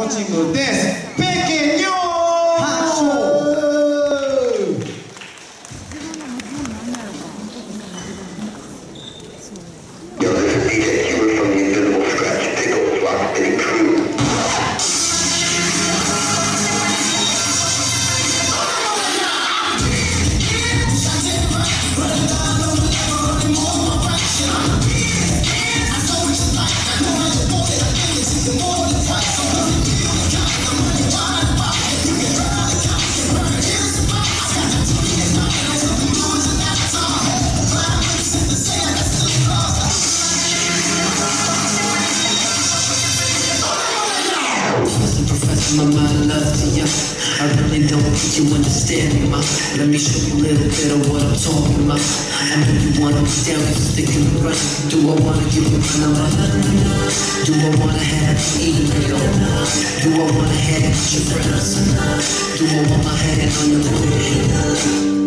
のチームです。ペケニョ my mind love to you. I really don't think you understand me, ma. Let me show you a little bit of what I'm talking about. I know you wanna be down with sticking around. Do I wanna give you my number? Do I wanna have email? Do I wanna have your friends? Do I want my hand on your booty?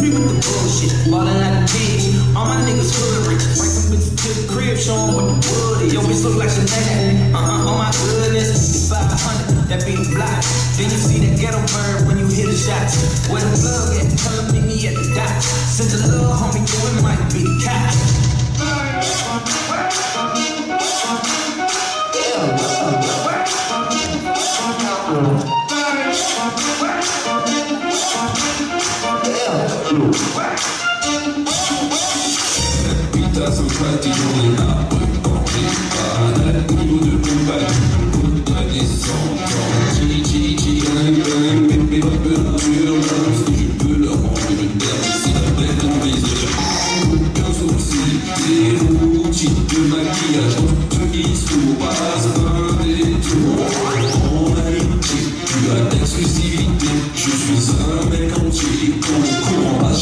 The bullshit. Ballin' like a bitch. All my niggas hood rich. Bring some bitches to the crib, show 'em what the wood is. Yo, bitch look like Chanel. Uh-uh, oh my. Beat doesn't cut the only up. exclusivité. Je suis un mec entier Qu'on courant pas